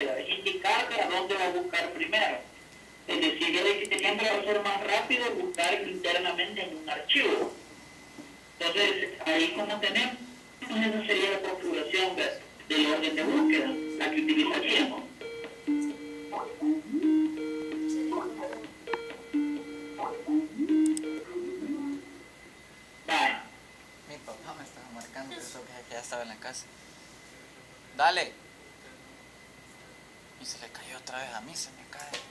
es indicarle a dónde va a buscar primero. Es decir, que siempre va a ser más rápido buscar internamente en un archivo. Entonces, ahí como tenemos, esa sería la configuración del orden de búsqueda, la que utilizaríamos. Mi papá me estaba marcando, eso que ya estaba en la casa. Dale. Y se le cayó otra vez a mí, se me cae.